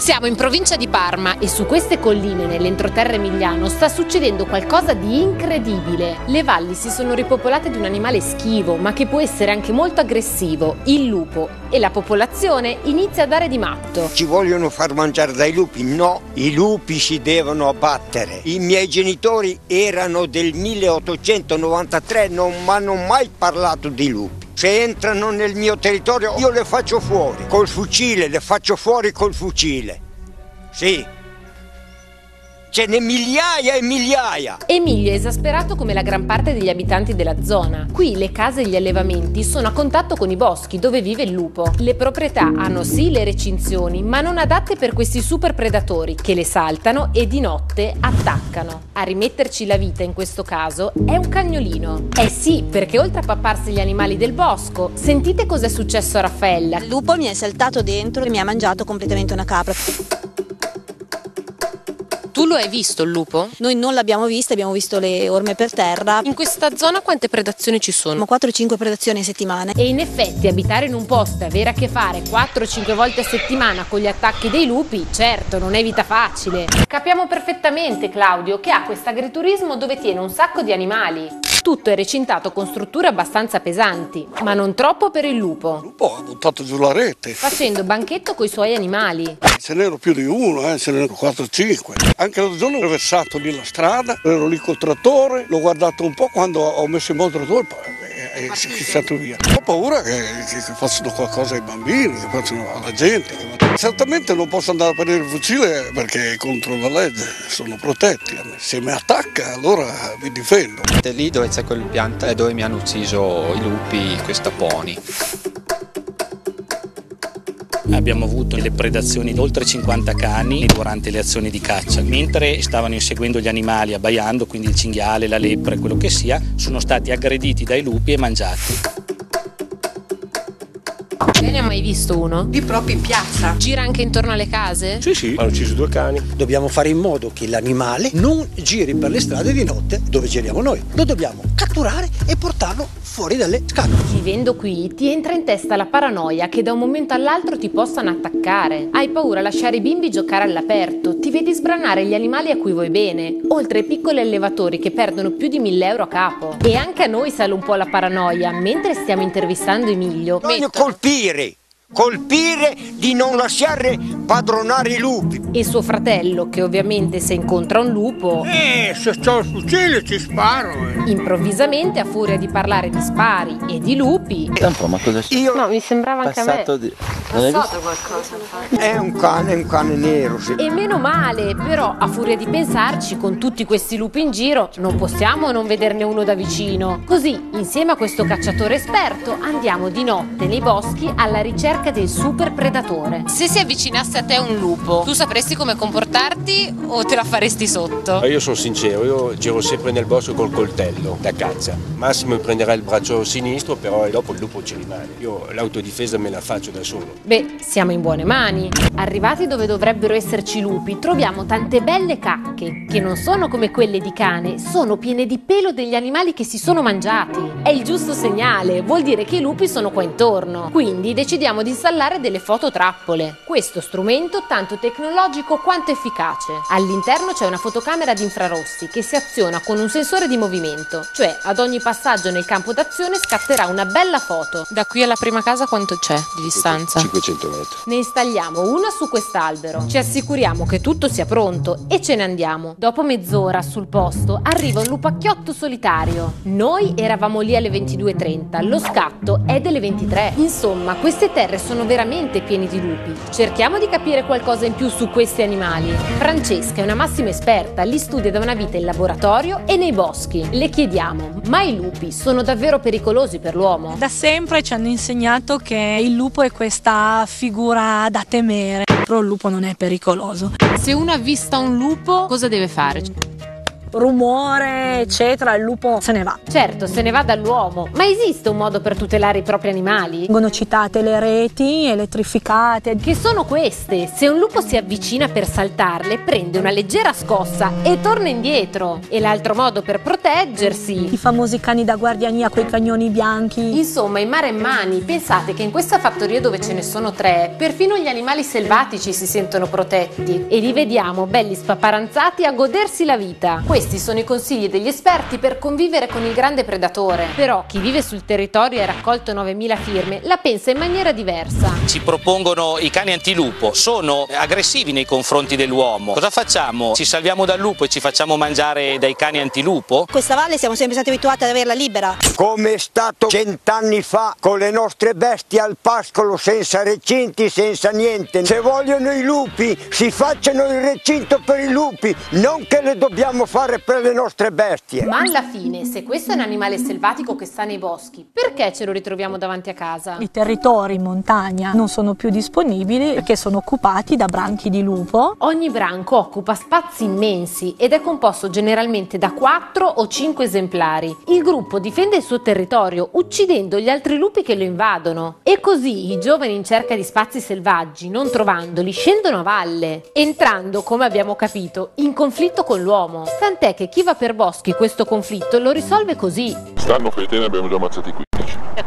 Siamo in provincia di Parma e su queste colline nell'entroterra emiliano sta succedendo qualcosa di incredibile. Le valli si sono ripopolate di un animale schivo, ma che può essere anche molto aggressivo, il lupo. E la popolazione inizia a dare di matto. Ci vogliono far mangiare dai lupi? No, i lupi si devono abbattere. I miei genitori erano del 1893, non mi hanno mai parlato di lupi. Se entrano nel mio territorio io le faccio fuori, col fucile, le faccio fuori col fucile. Sì. Ce n'è migliaia e migliaia. Emilio è esasperato come la gran parte degli abitanti della zona. Qui le case e gli allevamenti sono a contatto con i boschi dove vive il lupo. Le proprietà hanno sì le recinzioni, ma non adatte per questi super predatori che le saltano e di notte attaccano. A rimetterci la vita in questo caso è un cagnolino. Eh sì, perché oltre a papparsi gli animali del bosco, sentite cos'è successo a Raffaella. Il lupo mi è saltato dentro e mi ha mangiato completamente una capra. Tu lo hai visto il lupo? Noi non l'abbiamo vista, abbiamo visto le orme per terra. In questa zona quante predazioni ci sono? Abbiamo 4-5 predazioni a settimana. E in effetti abitare in un posto e avere a che fare 4-5 volte a settimana con gli attacchi dei lupi, certo, non è vita facile. Capiamo perfettamente Claudio che ha questo agriturismo dove tiene un sacco di animali. Tutto è recintato con strutture abbastanza pesanti, ma non troppo per il lupo. Il lupo ha buttato giù la rete. Facendo banchetto coi suoi animali. Ce n'erano più di uno, eh, ce n'erano 4-5. Anche l'altro giorno ho attraversato lì la strada, ero lì col trattore, l'ho guardato un po' quando ho messo in moto il trattore e è schizzato via. Ho paura che, che, che facciano qualcosa ai bambini, che facciano alla gente. Certamente non posso andare a prendere il fucile perché è contro la legge, sono protetti. Se mi attacca allora mi difendo. È lì dove c'è quel pianta è dove mi hanno ucciso i lupi, questa pony. Abbiamo avuto delle predazioni di oltre 50 cani durante le azioni di caccia. Mentre stavano inseguendo gli animali abbaiando, quindi il cinghiale, la lepre, quello che sia, sono stati aggrediti dai lupi e mangiati. Lei ne ha mai visto uno? Di proprio in piazza. Gira anche intorno alle case? Sì, sì, hanno ucciso due cani. Dobbiamo fare in modo che l'animale non giri per le strade di notte dove giriamo noi. Lo dobbiamo catturare e portarlo fuori dalle scatole. Vivendo qui ti entra in testa la paranoia che da un momento all'altro ti possano attaccare. Hai paura a lasciare i bimbi giocare all'aperto, ti vedi sbranare gli animali a cui vuoi bene, oltre ai piccoli allevatori che perdono più di 1000 euro a capo. E anche a noi sale un po' la paranoia mentre stiamo intervistando Emilio. Voglio colpire, colpire di non lasciare padronare i lupi. E suo fratello, che ovviamente se incontra un lupo, Eh, se c'ho il fucile ci sparo. eh. improvvisamente a furia di parlare di spari e di lupi, po', ma cosa è Io no, mi sembrava anche a me. passato di... Non hai visto? è un cane, è un cane nero, sì. E meno male, però a furia di pensarci, con tutti questi lupi in giro, non possiamo non vederne uno da vicino. Così, insieme a questo cacciatore esperto, andiamo di notte nei boschi alla ricerca del super predatore. Se si avvicinasse a te un lupo, tu sapresti come comportarti o te la faresti sotto? Ma io sono sincero, io giro sempre nel bosco col coltello da caccia. Massimo mi prenderà il braccio sinistro, però dopo il lupo ci rimane. Io l'autodifesa me la faccio da solo. Beh, siamo in buone mani. Arrivati dove dovrebbero esserci lupi, troviamo tante belle cacche, che non sono come quelle di cane, sono piene di pelo degli animali che si sono mangiati. È il giusto segnale, vuol dire che i lupi sono qua intorno. Quindi decidiamo di installare delle fototrappole. Questo strumento tanto tecnologico quanto efficace. All'interno c'è una fotocamera ad infrarossi che si aziona con un sensore di movimento, cioè ad ogni passaggio nel campo d'azione scatterà una bella foto. Da qui alla prima casa quanto c'è di distanza? 500 metri. Ne installiamo una su quest'albero, ci assicuriamo che tutto sia pronto e ce ne andiamo. Dopo mezz'ora sul posto arriva un lupacchiotto solitario. Noi eravamo lì alle 22.30, lo scatto è delle 23. Insomma, queste terre sono veramente piene di lupi. Cerchiamo di capire qualcosa in più su questi animali. Francesca è una massima esperta, li studia da una vita in laboratorio e nei boschi. Le chiediamo, ma i lupi sono davvero pericolosi per l'uomo? Da sempre ci hanno insegnato che il lupo è questa figura da temere, però il lupo non è pericoloso. Se uno avvista un lupo, cosa deve fare? Rumore, eccetera, il lupo se ne va. Certo, se ne va dall'uomo, ma esiste un modo per tutelare i propri animali? Vengono citate le reti elettrificate. Che sono queste? Se un lupo si avvicina per saltarle, prende una leggera scossa e torna indietro. E l'altro modo per proteggersi? I famosi cani da guardiania con i cagnoni bianchi. Insomma, in mare e mani, pensate che in questa fattoria dove ce ne sono tre, perfino gli animali selvatici si sentono protetti e li vediamo belli spaparanzati a godersi la vita. Questi sono i consigli degli esperti per convivere con il grande predatore. Però chi vive sul territorio e ha raccolto 9000 firme la pensa in maniera diversa. Ci propongono i cani antilupo, sono aggressivi nei confronti dell'uomo. Cosa facciamo? Ci salviamo dal lupo e ci facciamo mangiare dai cani antilupo? Questa valle siamo sempre stati abituati ad averla libera. Come è stato cent'anni fa con le nostre bestie al pascolo senza recinti, senza niente. Se vogliono i lupi si facciano il recinto per i lupi, non che le dobbiamo fare per le nostre bestie. Ma alla fine, se questo è un animale selvatico che sta nei boschi, perché ce lo ritroviamo davanti a casa? I territori in montagna non sono più disponibili perché sono occupati da branchi di lupo. Ogni branco occupa spazi immensi ed è composto generalmente da 4 o 5 esemplari. Il gruppo difende il suo territorio uccidendo gli altri lupi che lo invadono. E così i giovani in cerca di spazi selvaggi, non trovandoli, scendono a valle, entrando, come abbiamo capito, in conflitto con l'uomo. Tant'è che chi va per boschi questo conflitto lo risolve così. Stanno che ne abbiamo già ammazzati 15.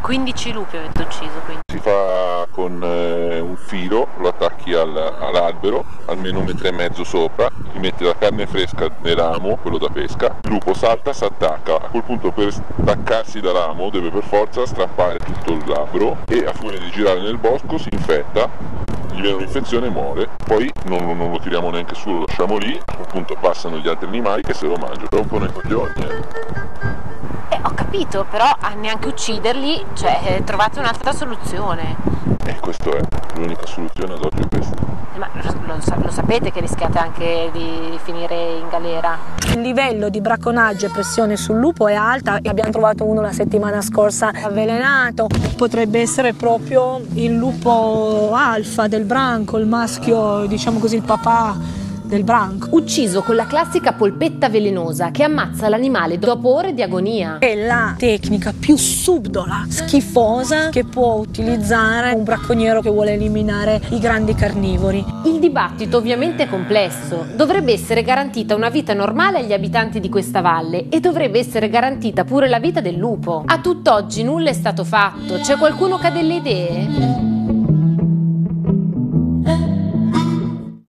15 lupi avete ucciso quindi. Si fa con eh, un filo, lo attacchi al, all'albero, almeno un metro e mezzo sopra, gli metti la carne fresca nel ramo, quello da pesca, il lupo salta, si attacca, a quel punto per staccarsi dal ramo deve per forza strappare tutto il labbro e a furia di girare nel bosco si infetta, gli viene un'infezione e muore, poi non, non lo tiriamo neanche su, lo lasciamo lì, a quel punto passano gli altri animali che se lo mangiano, rompono i coglioni. Eh. Eh, ho capito, però a neanche ucciderli, cioè eh, trovate un'altra soluzione. E questa è l'unica soluzione ad oggi è questa. Ma lo, lo- sapete che rischiate anche di finire in galera? Il livello di bracconaggio e pressione sul lupo è alta. Abbiamo trovato uno la settimana scorsa avvelenato. Potrebbe essere proprio il lupo alfa del branco, il maschio, diciamo così, il papà del branco. Ucciso con la classica polpetta velenosa che ammazza l'animale dopo ore di agonia. È la tecnica più subdola, schifosa che può utilizzare un bracconiero che vuole eliminare i grandi carnivori. Il dibattito ovviamente è complesso. Dovrebbe essere garantita una vita normale agli abitanti di questa valle e dovrebbe essere garantita pure la vita del lupo. A tutt'oggi nulla è stato fatto. C'è qualcuno che ha delle idee?